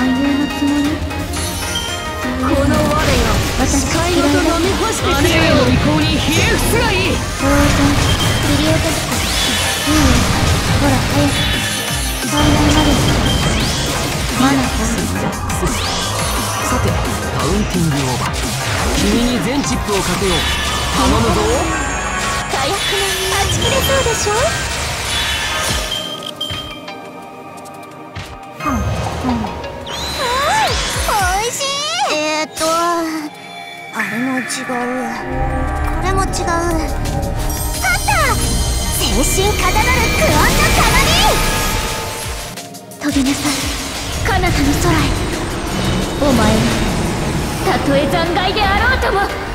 暗影のつもりこの我が私界ごと飲み干してく。れよ意向にひ伏すがいい当然切り落としたいいよほら早く最大まで。まだ本日さてカウンティングオーバー君に全チップをかけよう頼むぞ大悪も待ちきれそうで。しょも違う。これも違う。あった精神かたどるクオンの鏡。飛びなさい。彼方の空へ。お前はたとえ残骸であろうとも。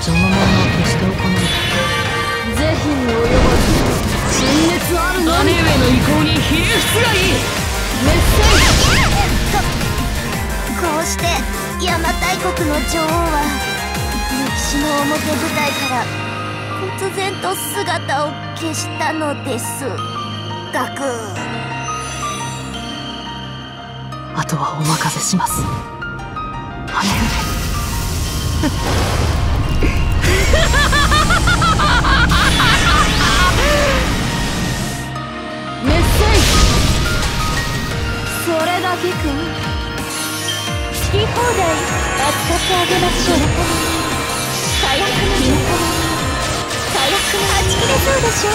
邪魔者は決しておかない是非に及ばず陳熱あるの姉上の意向にひれ伏すがいいメッセージこうして邪馬台国の女王は歴史の表舞台から忽然と姿を消したのですガクあとはお任せします姉メそれだけか。好き放題扱ってあげましょう。火薬の火火薬のはち切れそうでしょ？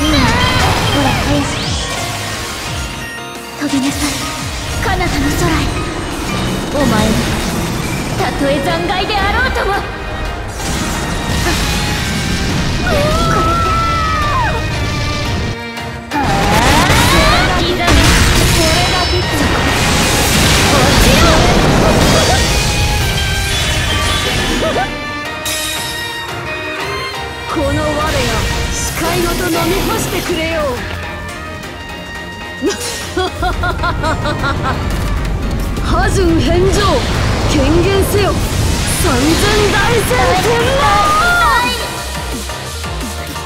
うん。ほら早く飛びなさい。彼方の空へ。お前はたとえ残骸であろう。飲み干してくれよ。ハズン返上。権限せよ。三千大戦。天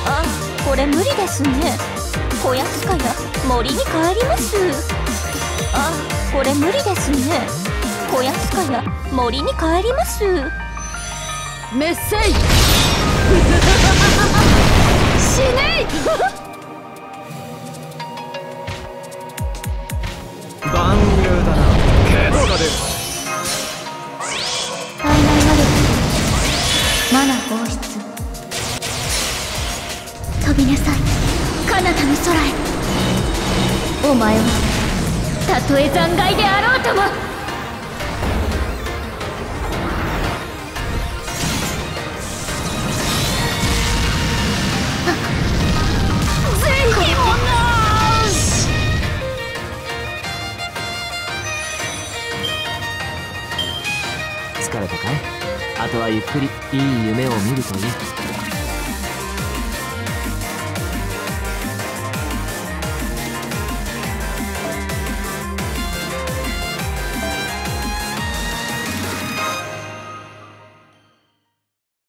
あこれ無理ですね。小安かや森に帰ります。あこれ無理ですね。小安かや森に帰ります。メッセージ死ね万有だな。結果です。体内まで。マナ放出飛びなさい彼方の空へお前はたとえ残骸であろうともれたかい？あとはゆっくりいい夢を見るといい。